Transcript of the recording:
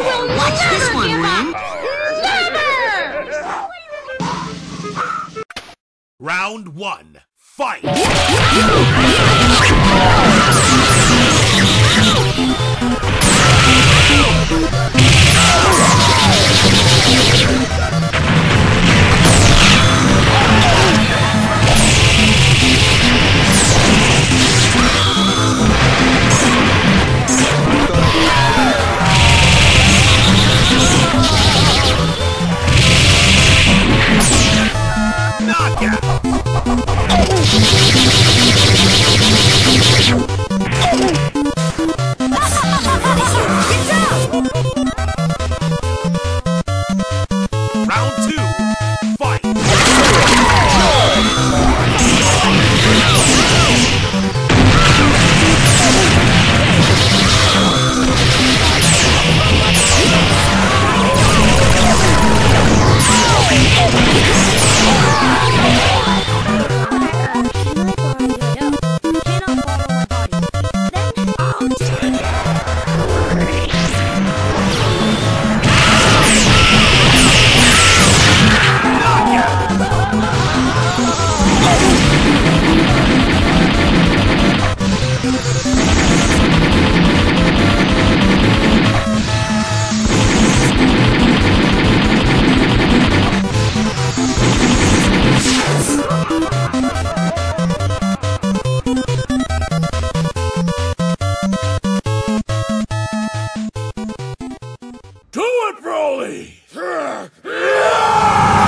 will Watch never this one, give up! Never! Round one. Fight! Knockout! Do it, Broly!